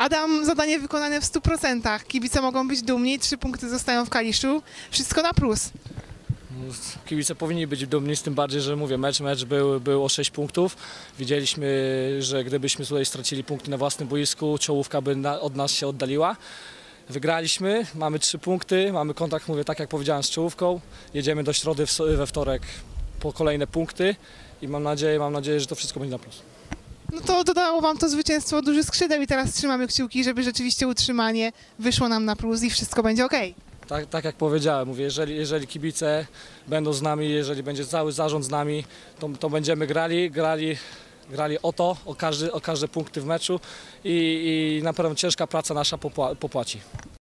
Adam, zadanie wykonane w 100%. Kibice mogą być dumni, trzy punkty zostają w Kaliszu. Wszystko na plus. Kibice powinni być dumni, z tym bardziej, że mówię, mecz, mecz był, był o 6 punktów. Widzieliśmy, że gdybyśmy tutaj stracili punkty na własnym boisku, czołówka by na, od nas się oddaliła. Wygraliśmy, mamy 3 punkty, mamy kontakt, mówię, tak jak powiedziałem, z czołówką. Jedziemy do środy w, we wtorek po kolejne punkty i mam nadzieję, mam nadzieję, że to wszystko będzie na plus. No to dodało wam to zwycięstwo duży skrzydeł i teraz trzymamy kciuki, żeby rzeczywiście utrzymanie wyszło nam na plus i wszystko będzie ok. Tak, tak jak powiedziałem, mówię, jeżeli, jeżeli kibice będą z nami, jeżeli będzie cały zarząd z nami, to, to będziemy grali, grali, grali o to, o, każdy, o każde punkty w meczu i, i na pewno ciężka praca nasza popła, popłaci.